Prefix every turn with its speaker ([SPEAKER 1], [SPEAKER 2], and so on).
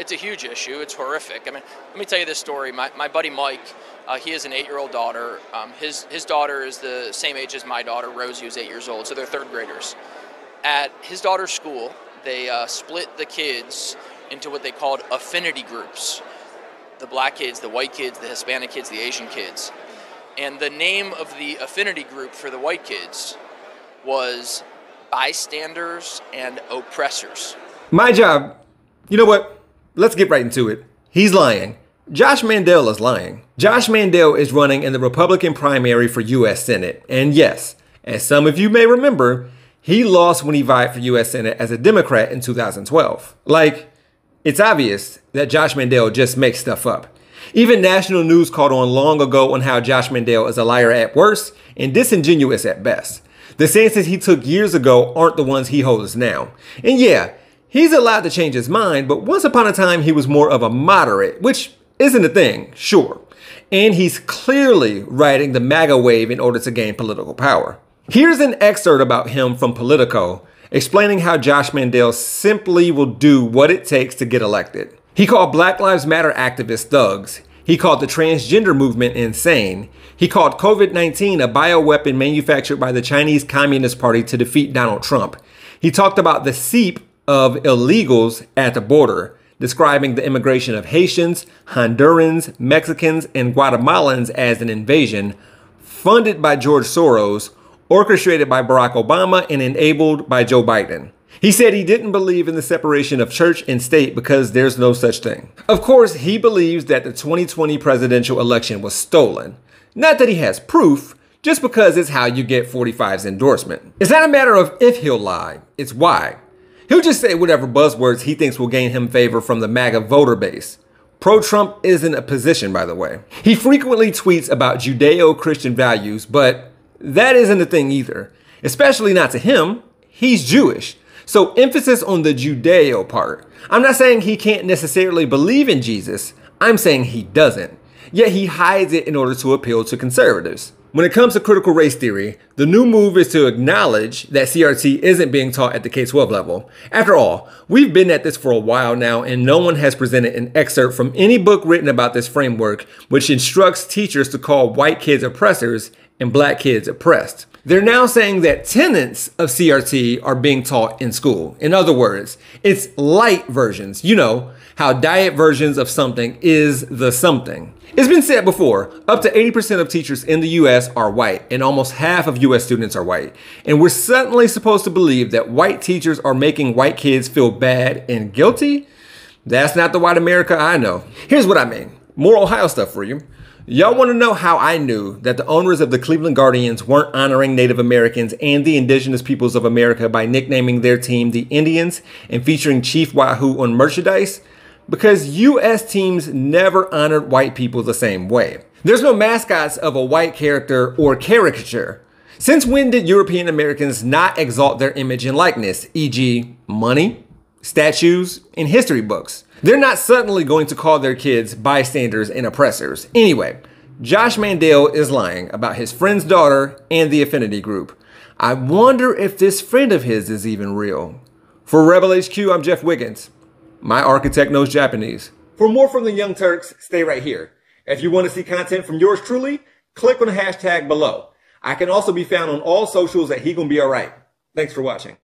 [SPEAKER 1] it's a huge issue. It's horrific. I mean, let me tell you this story. My, my buddy Mike, uh, he has an eight-year-old daughter. Um, his his daughter is the same age as my daughter Rosie, who's eight years old. So they're third graders. At his daughter's school, they uh, split the kids into what they called affinity groups: the black kids, the white kids, the Hispanic kids, the Asian kids. And the name of the affinity group for the white kids was bystanders and oppressors.
[SPEAKER 2] My job. You know what? Let's get right into it. He's lying. Josh Mandel is lying. Josh Mandel is running in the Republican primary for U.S. Senate. And yes, as some of you may remember, he lost when he vied for U.S. Senate as a Democrat in 2012. Like, it's obvious that Josh Mandel just makes stuff up. Even national news caught on long ago on how Josh Mandel is a liar at worst and disingenuous at best. The stances he took years ago aren't the ones he holds now. And yeah, he's allowed to change his mind, but once upon a time he was more of a moderate, which isn't a thing, sure. And he's clearly riding the MAGA wave in order to gain political power. Here's an excerpt about him from Politico explaining how Josh Mandel simply will do what it takes to get elected. He called Black Lives Matter activists thugs. He called the transgender movement insane. He called COVID 19 a bioweapon manufactured by the Chinese Communist Party to defeat Donald Trump. He talked about the seep of illegals at the border, describing the immigration of Haitians, Hondurans, Mexicans, and Guatemalans as an invasion funded by George Soros, orchestrated by Barack Obama, and enabled by Joe Biden. He said he didn't believe in the separation of church and state because there's no such thing. Of course, he believes that the 2020 presidential election was stolen. Not that he has proof, just because it's how you get 45's endorsement. It's not a matter of if he'll lie, it's why. He'll just say whatever buzzwords he thinks will gain him favor from the MAGA voter base. Pro Trump isn't a position, by the way. He frequently tweets about Judeo Christian values, but that isn't a thing either. Especially not to him. He's Jewish. So, emphasis on the Judeo part. I'm not saying he can't necessarily believe in Jesus, I'm saying he doesn't. Yet he hides it in order to appeal to conservatives. When it comes to critical race theory, the new move is to acknowledge that CRT isn't being taught at the K 12 level. After all, we've been at this for a while now, and no one has presented an excerpt from any book written about this framework, which instructs teachers to call white kids oppressors and black kids oppressed. They're now saying that tenets of CRT are being taught in school. In other words, it's light versions. You know, how diet versions of something is the something. It's been said before, up to 80% of teachers in the US are white, and almost half of US students are white. And we're suddenly supposed to believe that white teachers are making white kids feel bad and guilty? That's not the white America I know. Here's what I mean more Ohio stuff for you. Y'all want to know how I knew that the owners of the Cleveland Guardians weren't honoring Native Americans and the indigenous peoples of America by nicknaming their team the Indians and featuring Chief Wahoo on merchandise? Because US teams never honored white people the same way. There's no mascots of a white character or caricature. Since when did European Americans not exalt their image and likeness, e.g., money, statues, and history books? They're not suddenly going to call their kids bystanders and oppressors. Anyway, Josh Mandel is lying about his friend's daughter and the affinity group. I wonder if this friend of his is even real. For Rebel HQ, I'm Jeff Wiggins. My architect knows Japanese. For more from the Young Turks, stay right here. If you want to see content from yours truly, click on the hashtag below. I can also be found on all socials at He Gonna Be Alright. Thanks for watching.